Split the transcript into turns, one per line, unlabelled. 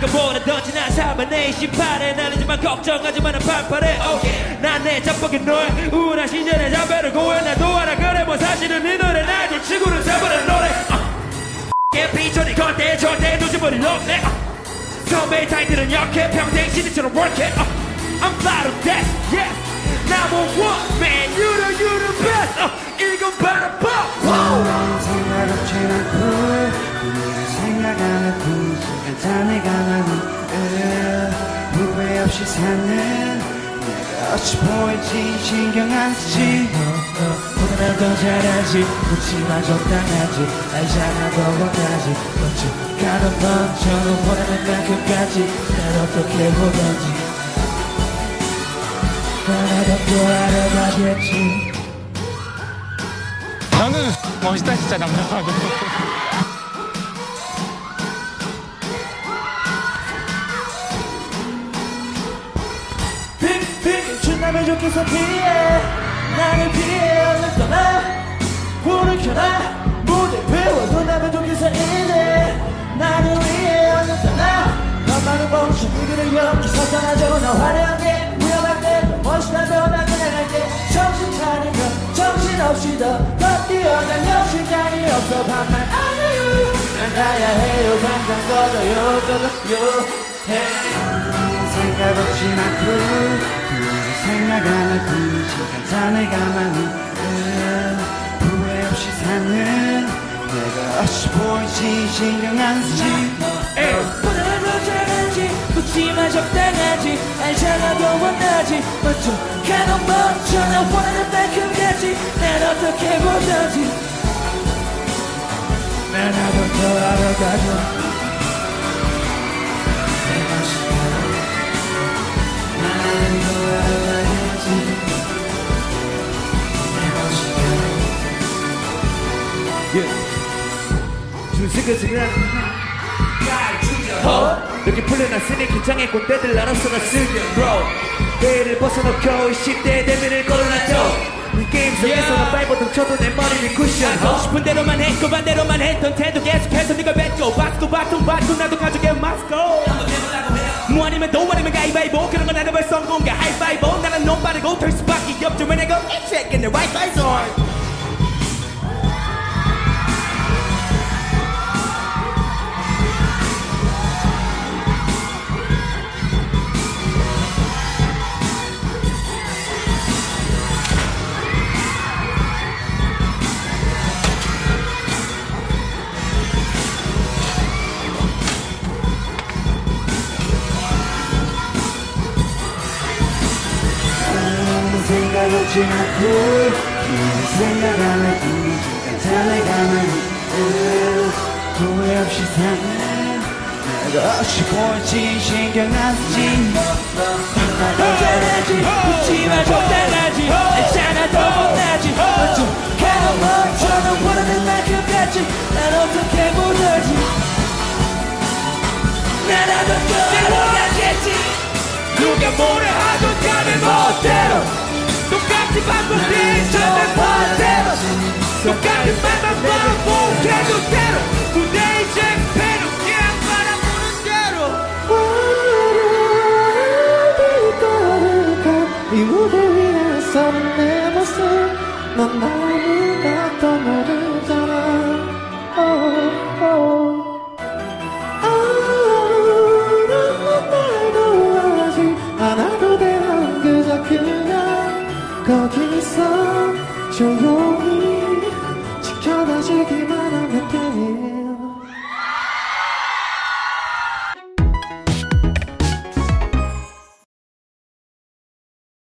네가 뭐라든지 난 삶의 신발에 나르지만 걱정하지 마는 팔팔해. Oh, 난내 짬뽕에 너의 우울한 시절에 잠배를 고해. 나도 알아 그래 뭐 사실은 이 노래 날좀 치고는 잡아는 노래. Uh. 비전이 건데 절대 놓쳐버릴 없네 uh. 선배의 타이틀은 약해. 평생 시대처럼 work it. Uh. I'm proud of that. Yes number one man you're the you're the best. Uh. 바로 법
내가 어찌 보일지 신경 안 쓰지
보다 더 잘하지 묻지마 적당하지 알잖아 더 원하지. 먼저 가는 번 원하는 만큼까지 날 어떻게 보던지. 하나도 또 알아가겠지.
나는 멋있다 진짜 남자가
핑 좋게서 피해. 나를 피해 얼른 떠나. 불을 켜라 무대 배워도 나면 좋게서 이제 나를 위해 얼른 떠나. 너만은 멈춘 이들을 여기서 떠나줘 나 화려하게 위험할 때 멋있다면 난 그냥 할게. 정신 차리면 정신없이 더더 뛰어다녀. 시간이 없어 반말 안 해요 난 가야 해요. 당장 꺼져요. 꺼져요. hey.
생각 없진 않고 우리를 생각하는 그 시간 자네가 나는 후회 없이 사는 내가 어찌 보일지 신경 안 쓰지
보다 더 잘하지 묻지마 적당하지 알잖아 더 원하지. 먼저 가는 먼저 나 원하는 만큼까지. 난 어떻게 보던지. 난 나도 더 알아가줘 줄스그스그한 어? 여기 풀려났으니 긴장의 꼰대들 나눠서 나 쓰게 bro 배를 벗어놓고 10대 대면을 걸어놨죠. 이 게임 속에서는 빨보통 쳐도 내 머리를 쿠션 하고 싶은 대로만 했고 반대로만 했던 태도 계속해서 네가 뱉고 바스고 바통 받고 나도 가족의 마스코. 뭐 아니면 도 아니면 가위바위보. 그런 건 벌써 성공과 하이파이보 나는 놈 바르고 될 수밖에 없죠. in the right size on
아무 없진 않고 우리를 생각하는 그 시간 자네가 나는 후회 없이 사는 어찌 보일지 신경 안 쓰지
더 잘하지 묻지마 적당하지 알잖아 더 못나지 가는 먼저는 원하는 만큼까지 난 어떻게 보던지 나라도 더 원하겠지 누가 뭐라 하던 간에 멋대로 똑같이 반복된 저의 반대로 똑같은 말만 반복해도 대로 무대의 쟁패로 그냥 바라보는